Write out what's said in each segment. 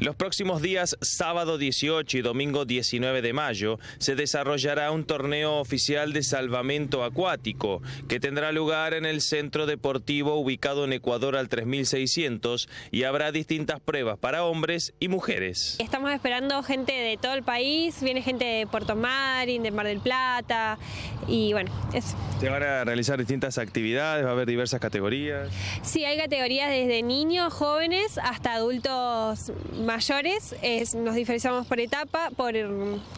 Los próximos días, sábado 18 y domingo 19 de mayo, se desarrollará un torneo oficial de salvamento acuático que tendrá lugar en el centro deportivo ubicado en Ecuador al 3600 y habrá distintas pruebas para hombres y mujeres. Estamos esperando gente de todo el país, viene gente de Puerto Marín, de Mar del Plata y bueno, eso. Se van a realizar distintas actividades, va a haber diversas categorías. Sí, hay categorías desde niños, jóvenes hasta adultos mayores, nos diferenciamos por etapa, por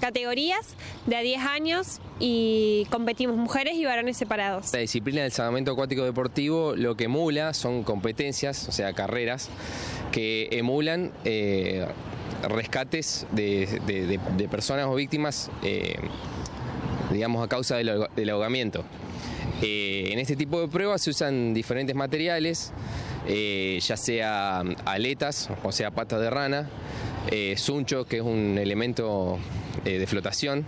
categorías de a 10 años y competimos mujeres y varones separados. La disciplina del salvamento acuático deportivo lo que emula son competencias, o sea, carreras que emulan eh, rescates de, personas o víctimas, eh, digamos, a causa del, ahogamiento. Eh, en este tipo de pruebas se usan diferentes materiales, eh, ya sea aletas, o sea patas de rana, eh, suncho, que es un elemento eh, de flotación,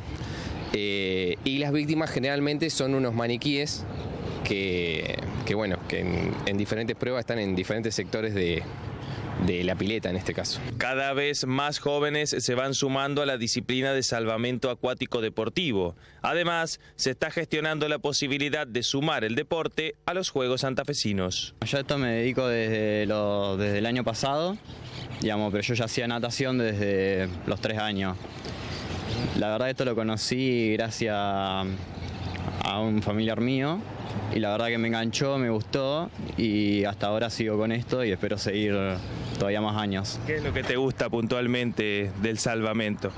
y las víctimas generalmente son unos maniquíes que, bueno, que en diferentes pruebas están en diferentes sectores de, de la pileta en este caso. Cada vez más jóvenes se van sumando a la disciplina de salvamento acuático deportivo. Además, se está gestionando la posibilidad de sumar el deporte a los Juegos Santafesinos. Yo esto me dedico desde, desde el año pasado, digamos, pero yo ya hacía natación desde los tres años. La verdad esto lo conocí gracias a un familiar mío y la verdad que me enganchó, me gustó y hasta ahora sigo con esto y espero seguir todavía más años. ¿Qué es lo que te gusta puntualmente del salvamento?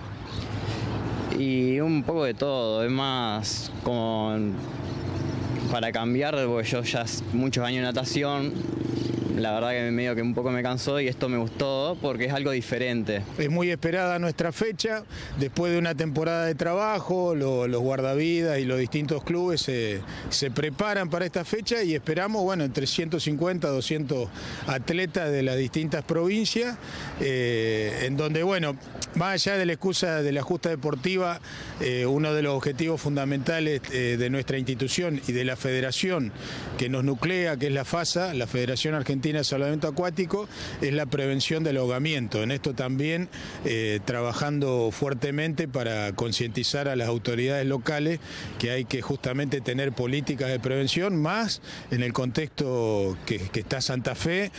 Y un poco de todo, es más como para cambiar, porque yo ya muchos años en natación, la verdad que medio que un poco me cansó y esto me gustó porque es algo diferente. Es muy esperada nuestra fecha, después de una temporada de trabajo, los guardavidas y los distintos clubes se, preparan para esta fecha y esperamos, bueno, entre 150, 200 atletas de las distintas provincias, eh, en donde, bueno, más allá de la excusa de la justa deportiva, eh, uno de los objetivos fundamentales eh, de nuestra institución y de la federación que nos nuclea, que es la FASA, la Federación Argentina de Salvamento Acuático es la prevención del ahogamiento. En esto también eh, trabajando fuertemente para concientizar a las autoridades locales que hay que justamente tener políticas de prevención, más en el contexto que, que está Santa Fe,